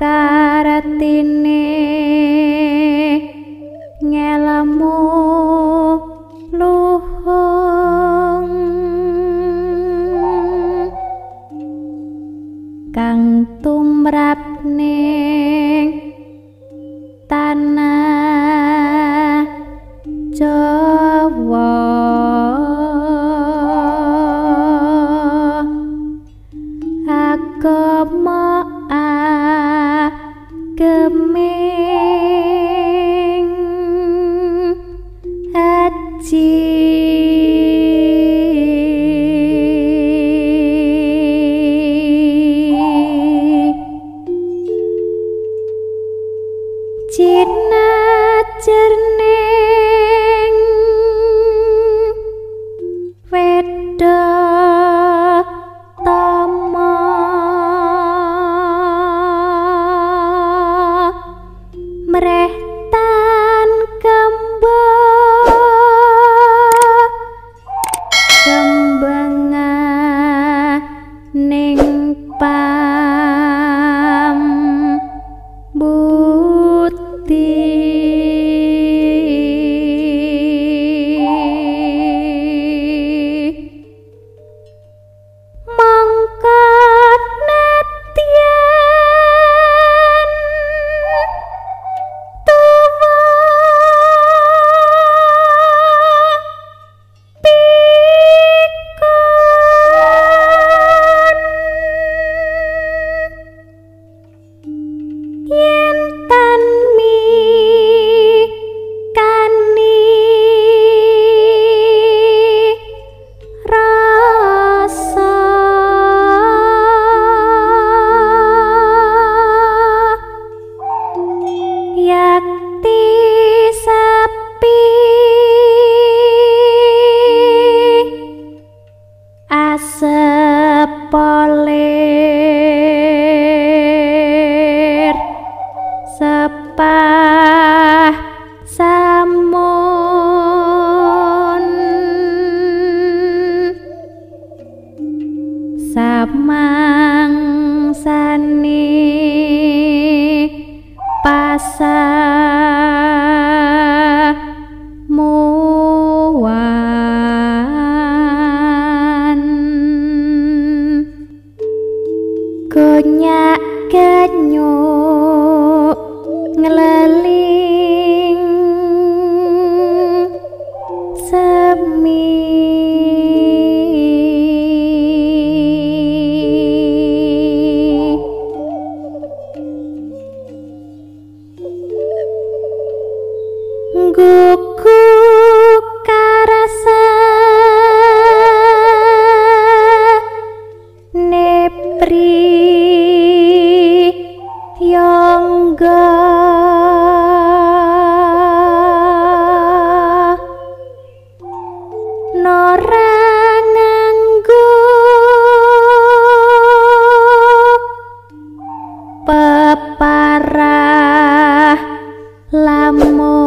karatine. Ngelamu luhung. Kang tumrap ning tanah Jawa. Agama สัมมังสันนิปัสสา peparah. Lamun